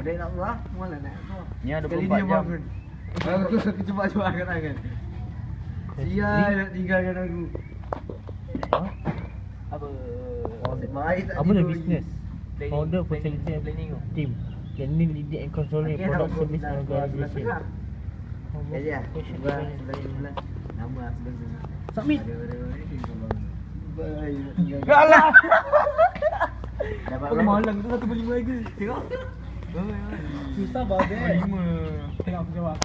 Dek nak keluar, mana nak keluar? Ni ada Sekali 24 dia jam. bangun. Aku aku cepat cepat angkat tangan. Sial nak tinggalkan aku. Ha? Apa? Baik tak Apa dia? Planning- Founder planning- facilitator planning tu. team. Planning, leading and controlling. Okey, product service nak and organization. Sebelah development. sebelah sebelah. Nama sebelah sini. Submit. Galah. Dapat berapa? malang tu satu beli lagi. Tengok. Baik, baik. Susah babe. Tengok aku jawab.